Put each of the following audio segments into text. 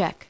check,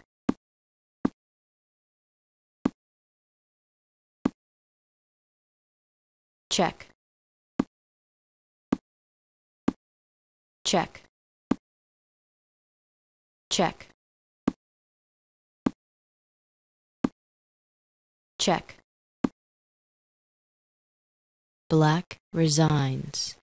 Check. Check. Check. Check. Black resigns.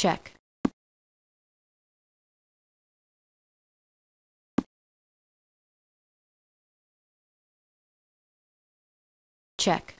Check, check,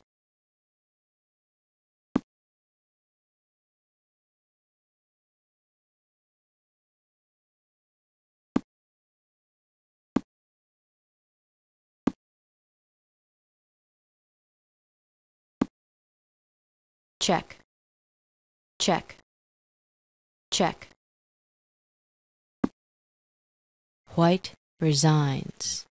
check, check, check, White resigns.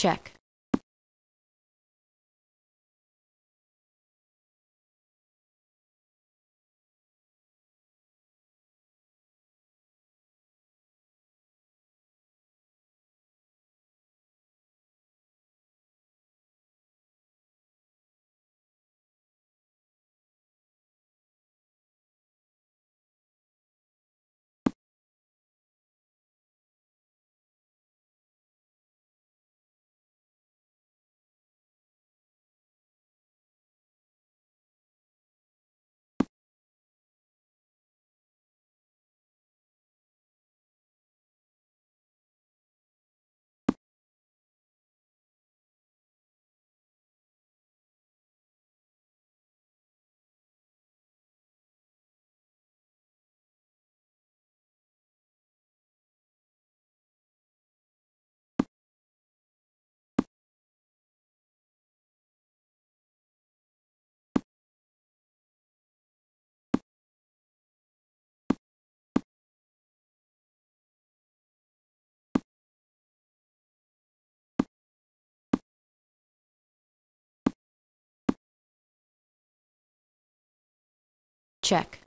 Check, check,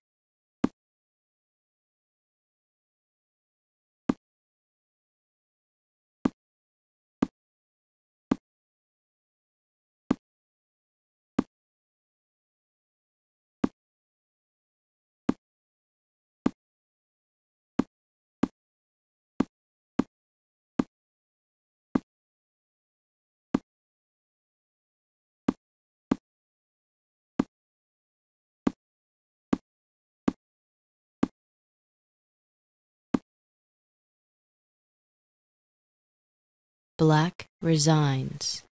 Black resigns.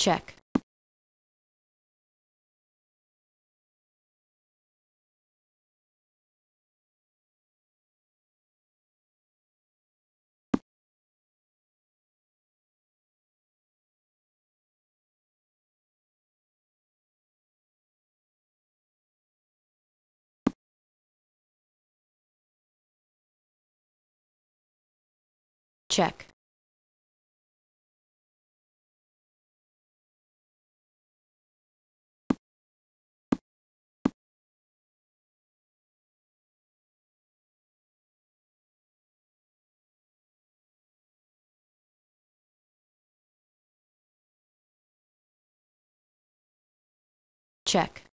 Check. Check. Check.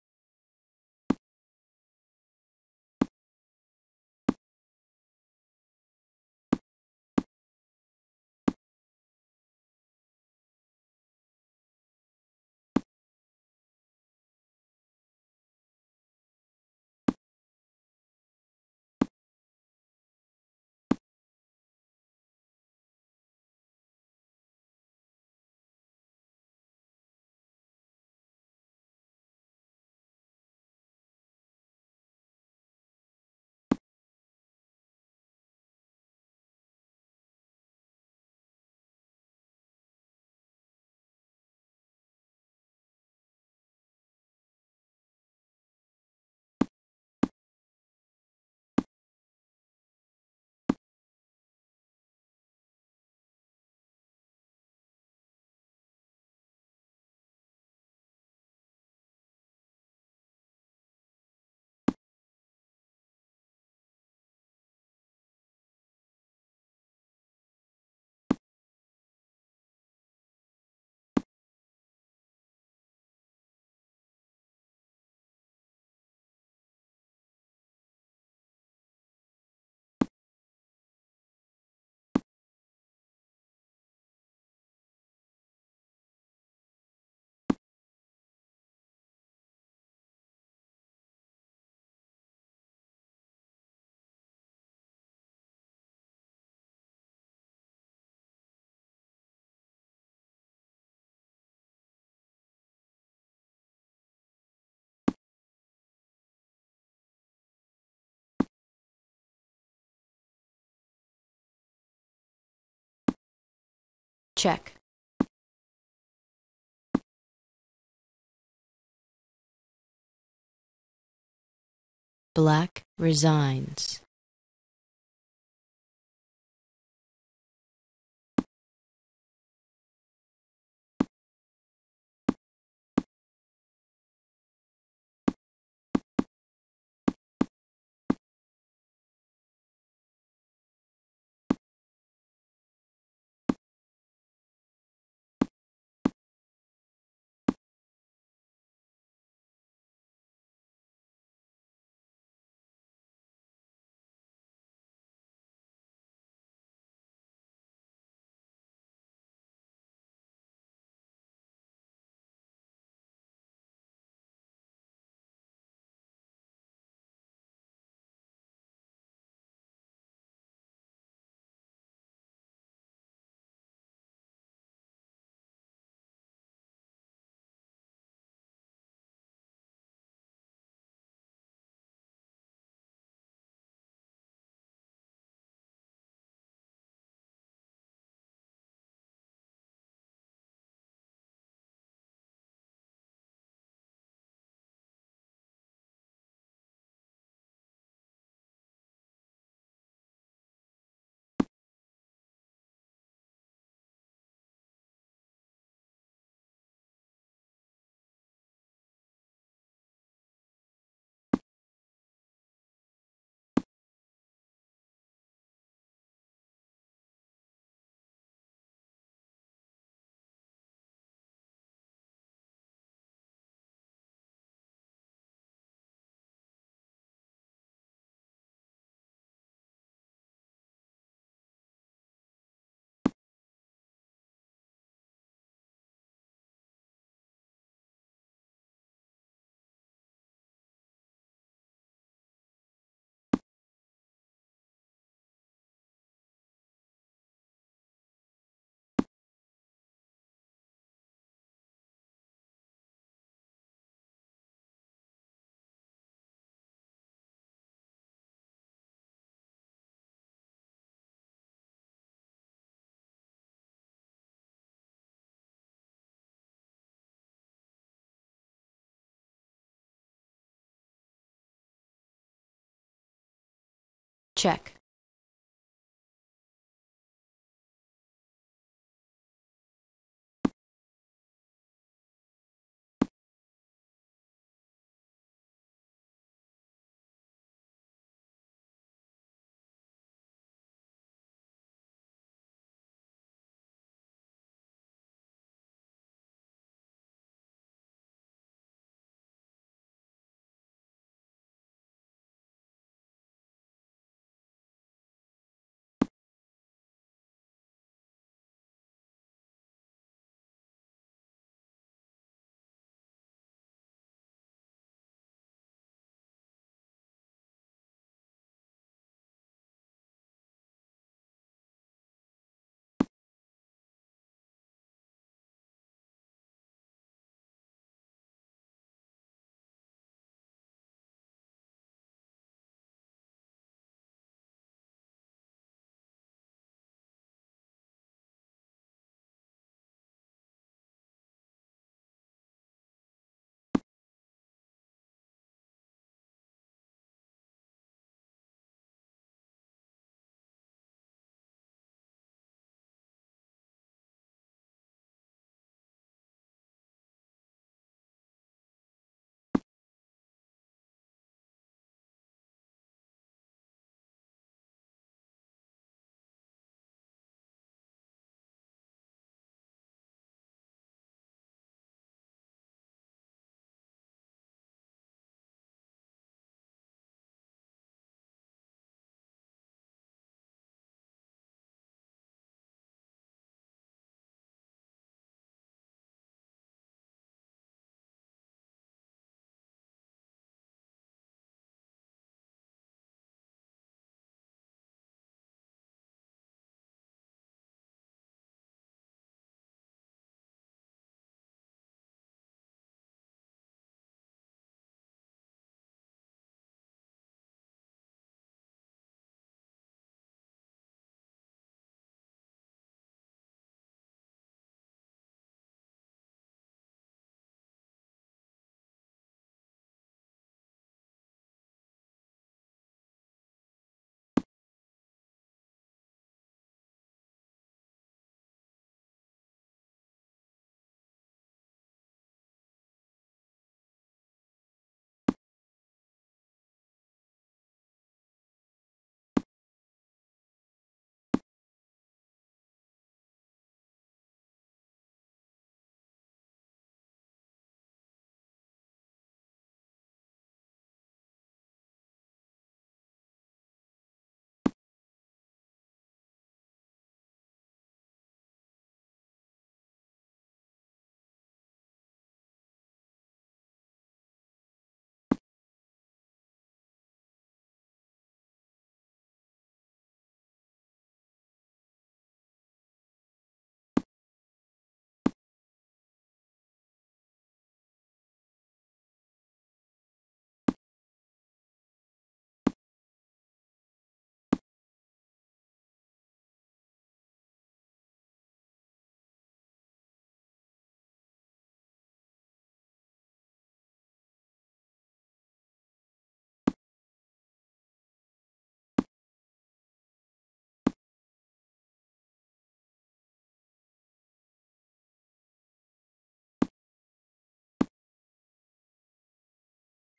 Check. Black resigns. Check,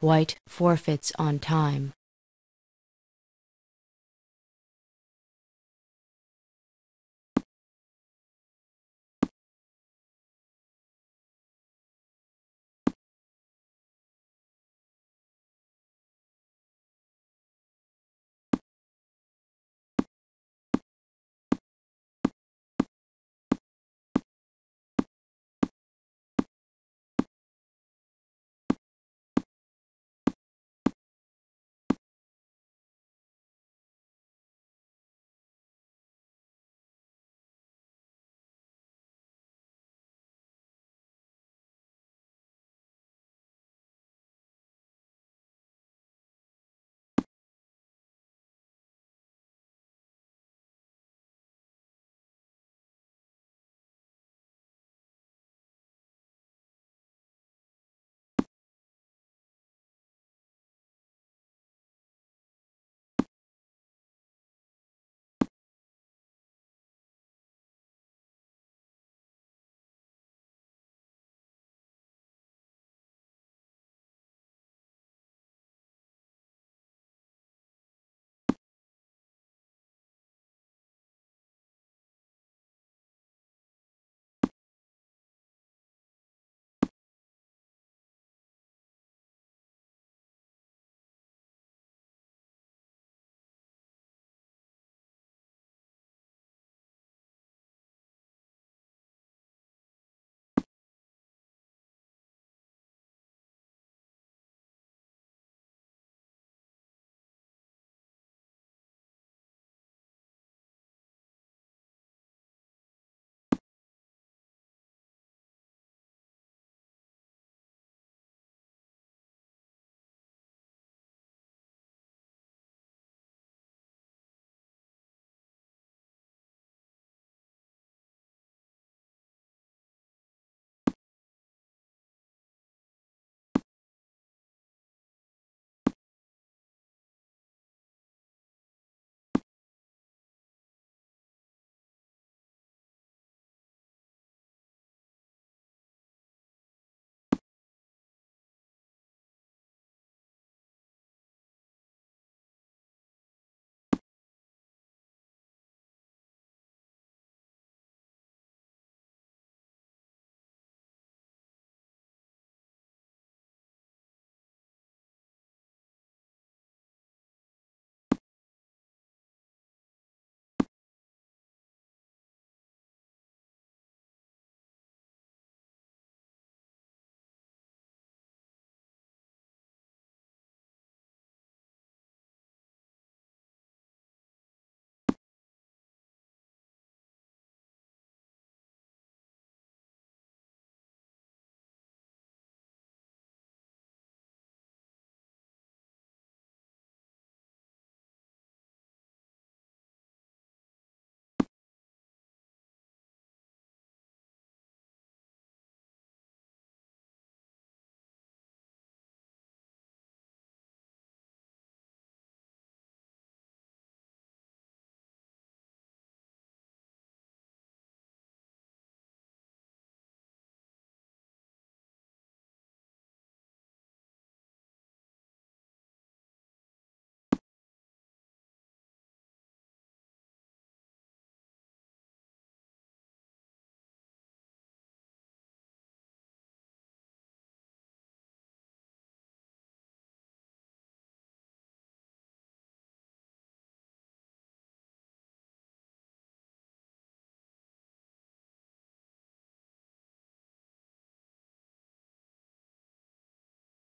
White forfeits on time.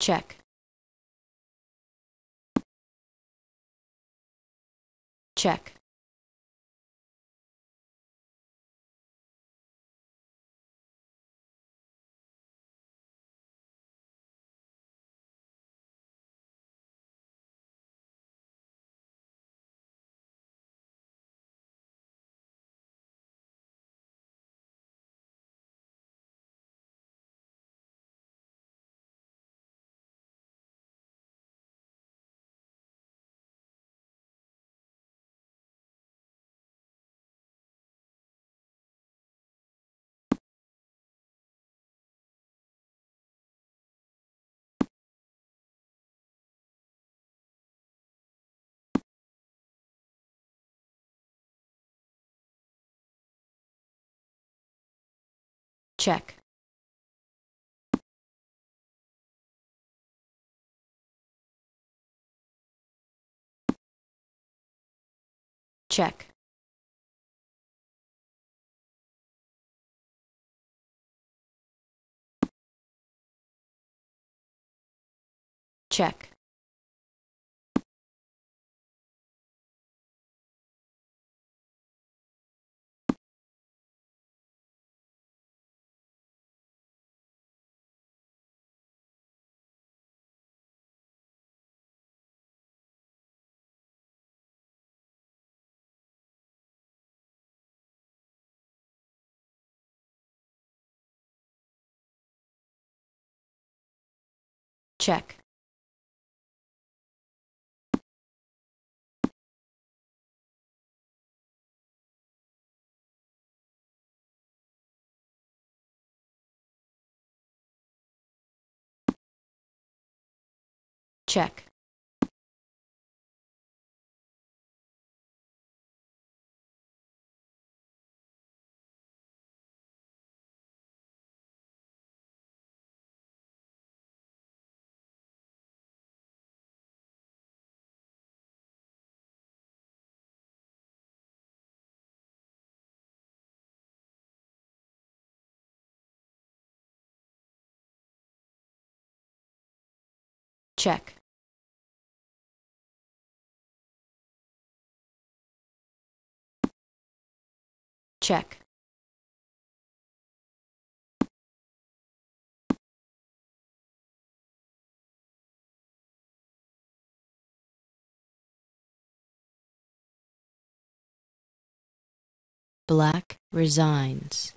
Check, check, check, check, check, check, check, check, check, Black resigns.